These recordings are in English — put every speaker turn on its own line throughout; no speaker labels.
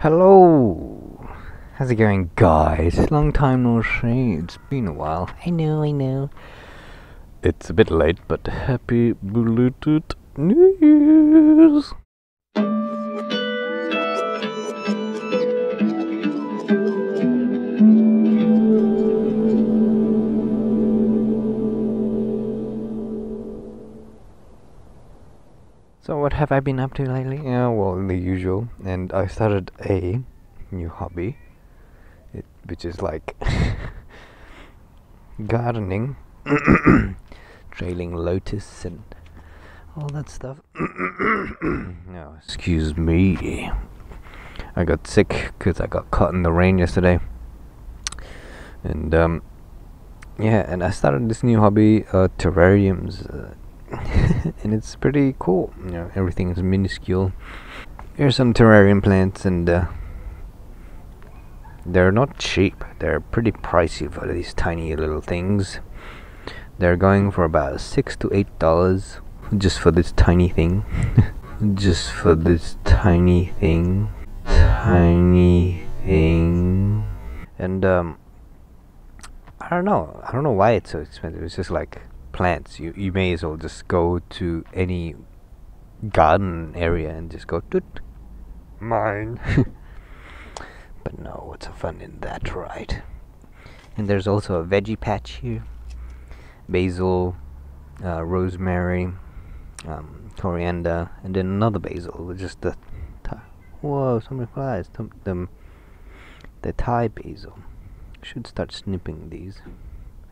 Hello! How's it going, guys? Long time no see. It's been a while. I know, I know. It's a bit late, but happy belated New Year's! So what have I been up to lately? Yeah, well, the usual. And I started a new hobby, it, which is like gardening, trailing lotus, and all that stuff. no, excuse me. I got sick because I got caught in the rain yesterday. And um, yeah, and I started this new hobby, uh, terrariums. Uh, and it's pretty cool. You know, everything is minuscule. Here's some terrarium plants, and uh, they're not cheap. They're pretty pricey for these tiny little things. They're going for about six to eight dollars just for this tiny thing. just for this tiny thing. Tiny thing. And um, I don't know. I don't know why it's so expensive. It's just like plants, you you may as well just go to any garden area and just go toot mine. but no, what's the fun in that, right? And there's also a veggie patch here, basil, uh, rosemary, um, coriander, and then another basil just the whoa, so many flies. The, the, the Thai basil. Should start snipping these,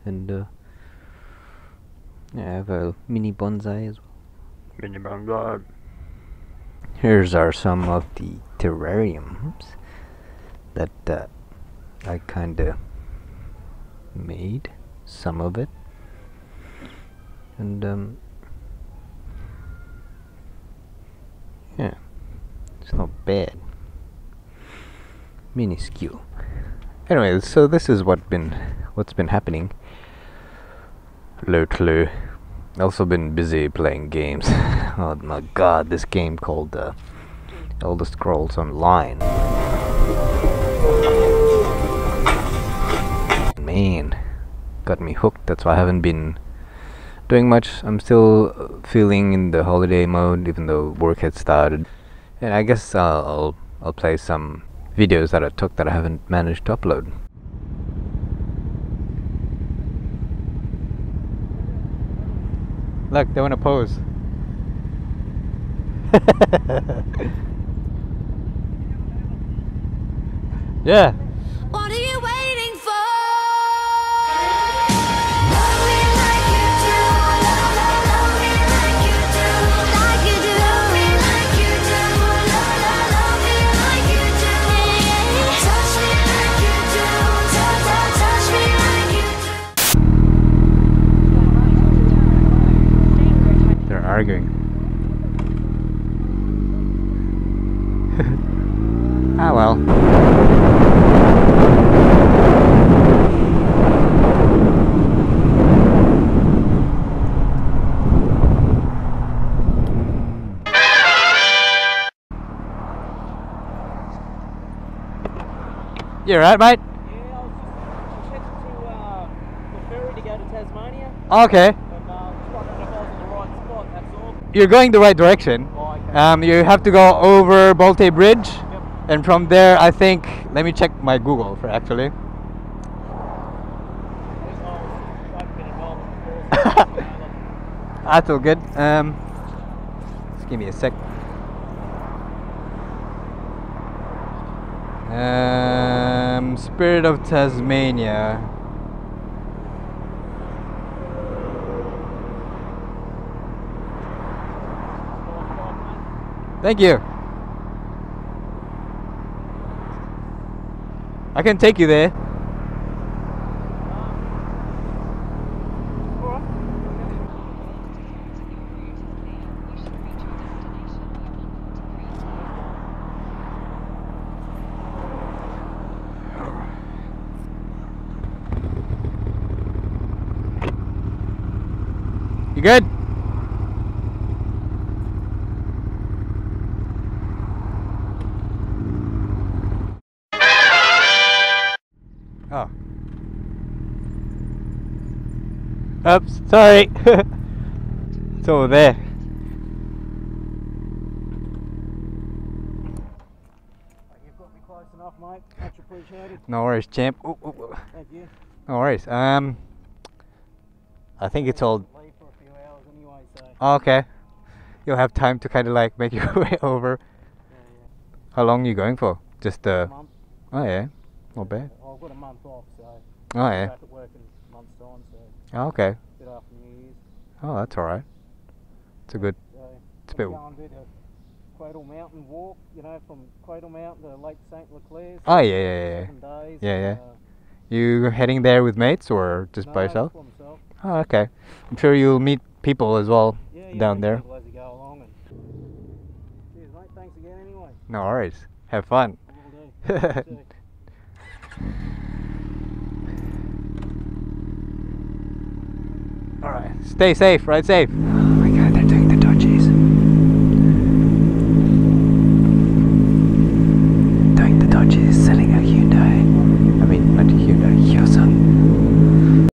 and uh, yeah, I have a mini bonsai as well. Mini bonsai. Here's are some of the terrariums that uh, I kinda made. Some of it. And um Yeah. It's not bad. Minuscule. Anyway, so this is what been what's been happening lately. Also been busy playing games. oh my god, this game called uh, Elder Scrolls Online. Man, got me hooked. That's why I haven't been doing much. I'm still feeling in the holiday mode, even though work had started. And I guess I'll I'll play some videos that I took that I haven't managed to upload. Look, they want to pose. yeah. What are you waiting for? Arguing. ah well. You right, mate?
Yeah, I was just headed to uh, the ferry to go to Tasmania,
Okay.
and uh, just wondering if I was in the right spot. That's all.
You're going the right direction.
Oh.
Um, you have to go over Bolte Bridge,
Yep.
and from there, I think. Let me check my Google for actually.
There's no- I haven't been involved in the course, so, you know, like,
That's all good. Um, just give me a sec. Um, Spirit of Tasmania. Thank you. I can take you there. You good? Oh. Oops, sorry. it's over there.
You've me close enough, mate. Much appreciated.
No worries, champ. Ooh, ooh.
Thank you.
No worries. Um, I think it's all
Leave for a few hours anyway, so.
oh, okay. You'll have time to kind of like make your way over.
Yeah,
How long are you going for? Just
yeah.
uh.
month.
Oh yeah. Not bad.
I've got a month off, so.
Oh
I'm
yeah.
Back at work in a month's time, so.
Oh, okay.
Bit after New Year's.
Oh, that's all right. It's a good.
So.
It's a bit-
Go and do the Cradle Mountain walk, you know, from Cradle Mountain to Lake St. Clair.
Oh yeah, yeah, yeah. yeah.
Seven days.
Yeah, yeah.
Uh,
You heading there with mates or just by yourself? Oh, okay. I'm sure you'll meet people as well
Yeah,
down there.
As you go along and... Cheers, mate. Thanks again anyway.
No worries. Have fun.
Will do. You too.
All right. Stay safe. Ride safe.